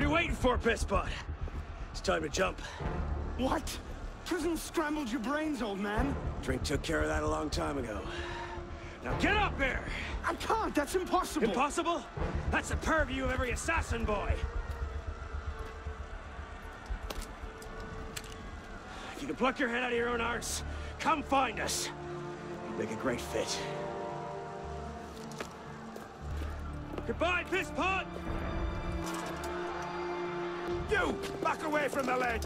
you waiting for, Pisspot? It's time to jump. What? Prison scrambled your brains, old man. Drink took care of that a long time ago. Now get up there! I can't, that's impossible. Impossible? That's the purview of every assassin boy. If you can pluck your head out of your own arse, come find us. You'd make a great fit. Goodbye, Pisspot! You, back away from the ledge.